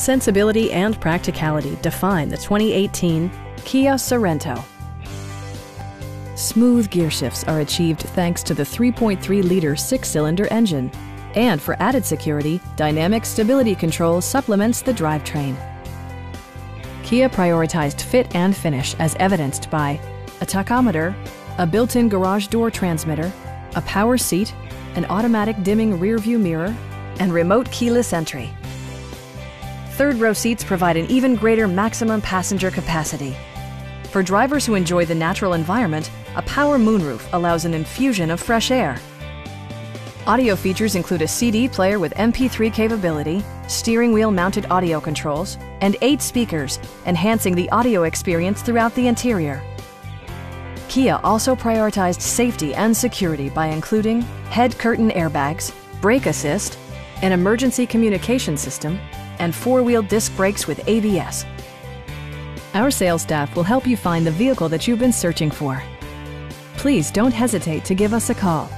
Sensibility and practicality define the 2018 Kia Sorento. Smooth gear shifts are achieved thanks to the 3.3-liter six-cylinder engine. And for added security, Dynamic Stability Control supplements the drivetrain. Kia prioritized fit and finish as evidenced by a tachometer, a built-in garage door transmitter, a power seat, an automatic dimming rearview mirror, and remote keyless entry. Third row seats provide an even greater maximum passenger capacity. For drivers who enjoy the natural environment, a power moonroof allows an infusion of fresh air. Audio features include a CD player with MP3 capability, steering wheel mounted audio controls, and eight speakers, enhancing the audio experience throughout the interior. Kia also prioritized safety and security by including head curtain airbags, brake assist, an emergency communication system, and four-wheel disc brakes with ABS. Our sales staff will help you find the vehicle that you've been searching for. Please don't hesitate to give us a call.